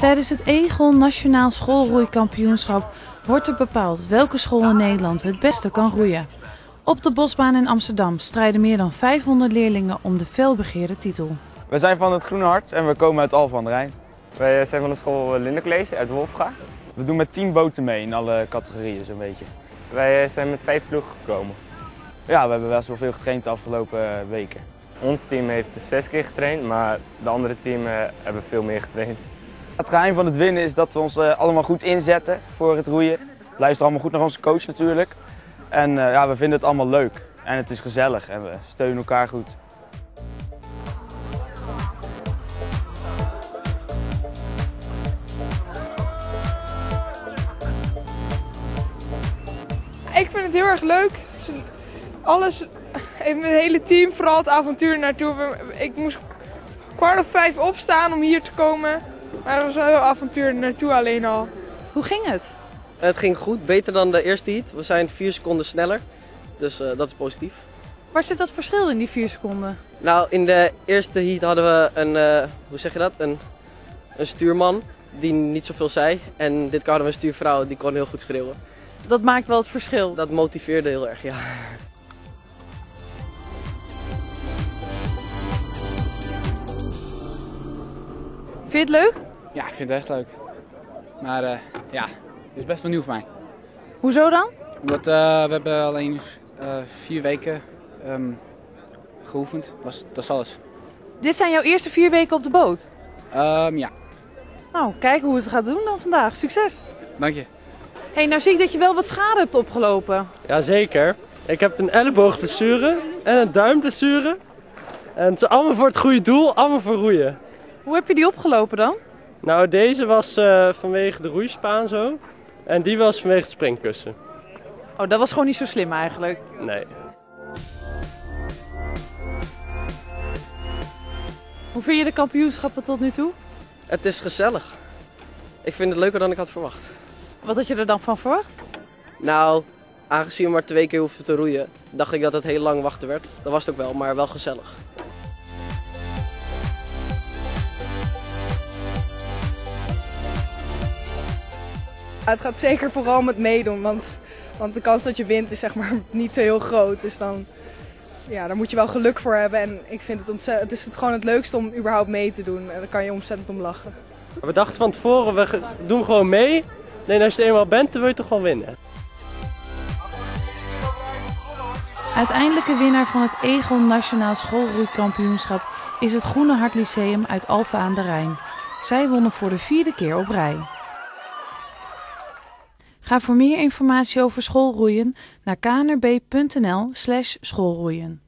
Tijdens het Egon Nationaal Schoolroeikampioenschap wordt er bepaald welke school in Nederland het beste kan roeien. Op de Bosbaan in Amsterdam strijden meer dan 500 leerlingen om de felbegeerde titel. We zijn van het Groene Hart en we komen uit Alphen aan de Rijn. Wij zijn van de school Lindencollege uit Wolfga. We doen met 10 boten mee in alle categorieën zo'n beetje. Wij zijn met vijf ploegen gekomen. Ja, we hebben wel veel getraind de afgelopen weken. Ons team heeft zes keer getraind, maar de andere teams hebben veel meer getraind. Het geheim van het winnen is dat we ons allemaal goed inzetten voor het roeien. Luister allemaal goed naar onze coach natuurlijk. En ja, we vinden het allemaal leuk en het is gezellig en we steunen elkaar goed. Ik vind het heel erg leuk. Alles, mijn hele team, vooral het avontuur naartoe. Ik moest kwart of vijf opstaan om hier te komen. Maar er was wel heel avontuur naartoe alleen al. Hoe ging het? Het ging goed, beter dan de eerste heat. We zijn vier seconden sneller, dus uh, dat is positief. Waar zit dat verschil in die vier seconden? Nou, in de eerste heat hadden we een, uh, hoe zeg je dat, een, een stuurman die niet zoveel zei. En dit keer hadden we een stuurvrouw die kon heel goed schreeuwen. Dat maakt wel het verschil. Dat motiveerde heel erg, ja. Vind je het leuk? Ja, ik vind het echt leuk. Maar uh, ja, het is best wel nieuw voor mij. Hoezo dan? Omdat uh, we hebben alleen uh, vier weken um, geoefend. Dat is, dat is alles. Dit zijn jouw eerste vier weken op de boot? Um, ja. Nou, kijken hoe het gaat doen dan vandaag. Succes! Dank je. hey, nou zie ik dat je wel wat schade hebt opgelopen. Jazeker. Ik heb een elleboogblessure en een duimblessure. En het is allemaal voor het goede doel, allemaal voor roeien. Hoe heb je die opgelopen dan? Nou, deze was uh, vanwege de roeispaan zo. En die was vanwege het springkussen. Oh, dat was gewoon niet zo slim eigenlijk. Nee. Hoe vind je de kampioenschappen tot nu toe? Het is gezellig. Ik vind het leuker dan ik had verwacht. Wat had je er dan van verwacht? Nou, aangezien we maar twee keer hoefden te roeien, dacht ik dat het heel lang wachten werd. Dat was het ook wel, maar wel gezellig. Het gaat zeker vooral met meedoen, want, want de kans dat je wint is zeg maar niet zo heel groot. Dus dan, ja, daar moet je wel geluk voor hebben. En ik vind het ontzettend, het is het gewoon het leukste om überhaupt mee te doen. En daar kan je ontzettend om lachen. We dachten van tevoren, we doen gewoon mee. Nee, als je er eenmaal bent, dan wil je toch gewoon winnen. Uiteindelijke winnaar van het Egon Nationaal Schoolroeikampioenschap is het Groene Hart Lyceum uit Alphen aan de Rijn. Zij wonnen voor de vierde keer op rij. Ga voor meer informatie over schoolroeien naar knrb.nl/schoolroeien.